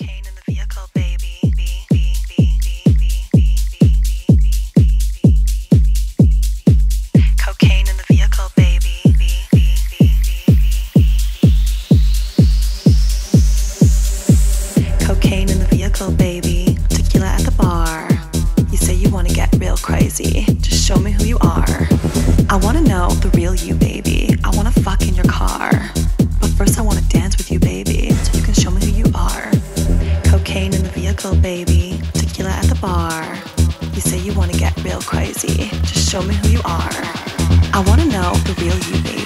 cocaine in the vehicle, baby. Cocaine in the vehicle, baby. Cocaine in the vehicle, baby. Baby. Tequila at the bar. You say you wanna get real crazy. Just show me who you are. I wanna know the real you, baby.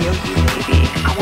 feel you, baby. I